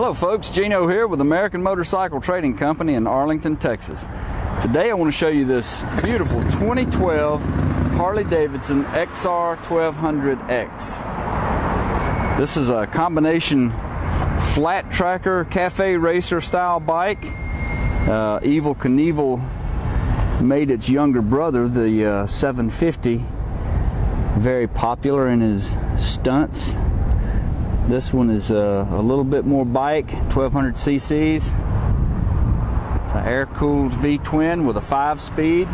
Hello folks, Gino here with American Motorcycle Trading Company in Arlington, Texas. Today I want to show you this beautiful 2012 Harley Davidson XR 1200X. This is a combination flat tracker cafe racer style bike. Uh, Evel Knievel made its younger brother, the uh, 750, very popular in his stunts this one is uh, a little bit more bike, 1200 cc's. It's an air-cooled V-twin with a five-speed.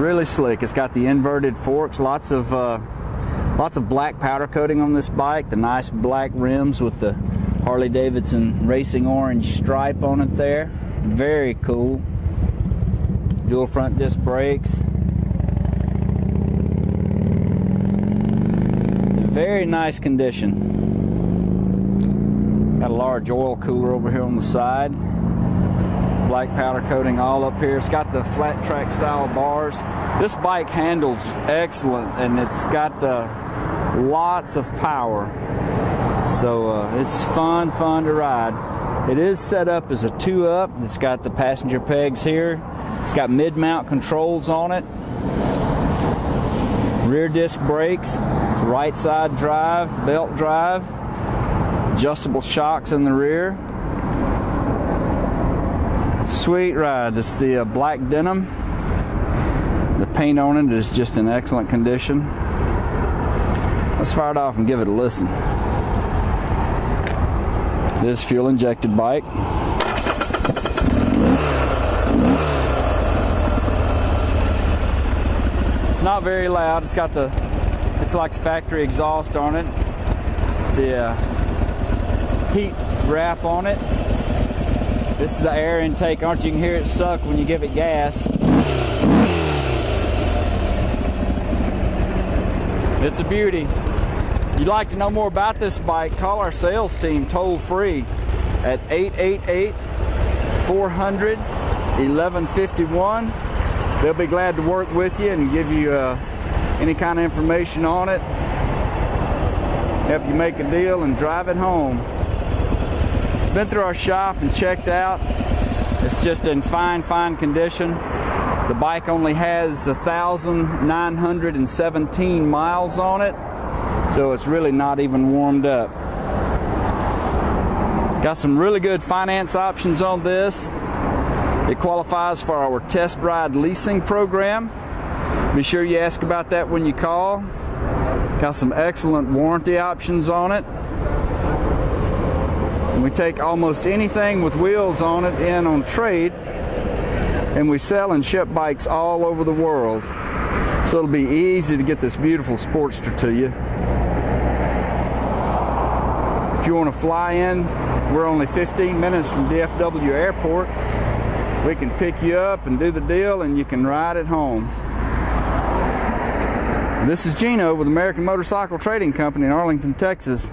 Really slick. It's got the inverted forks, lots of uh, lots of black powder coating on this bike. The nice black rims with the Harley Davidson racing orange stripe on it there. Very cool. Dual front disc brakes. Very nice condition. Got a large oil cooler over here on the side. Black powder coating all up here. It's got the flat track style bars. This bike handles excellent and it's got uh, lots of power. So uh, it's fun, fun to ride. It is set up as a two up. It's got the passenger pegs here. It's got mid mount controls on it. Rear disc brakes right side drive, belt drive, adjustable shocks in the rear. Sweet ride. It's the uh, black denim. The paint on it is just in excellent condition. Let's fire it off and give it a listen. This fuel injected bike. It's not very loud. It's got the it's like factory exhaust on it. The uh, heat wrap on it. This is the air intake. Aren't you can hear it suck when you give it gas. It's a beauty. You'd like to know more about this bike, call our sales team toll free at 888 400 1151. They'll be glad to work with you and give you uh, any kind of information on it, help you make a deal and drive it home. It's been through our shop and checked out. It's just in fine, fine condition. The bike only has 1,917 miles on it, so it's really not even warmed up. Got some really good finance options on this. It qualifies for our test ride leasing program. Be sure you ask about that when you call. Got some excellent warranty options on it. And we take almost anything with wheels on it in on trade and we sell and ship bikes all over the world. So it'll be easy to get this beautiful Sportster to you. If you want to fly in, we're only 15 minutes from DFW Airport. We can pick you up and do the deal and you can ride it home. This is Gino with American Motorcycle Trading Company in Arlington, Texas.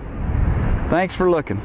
Thanks for looking.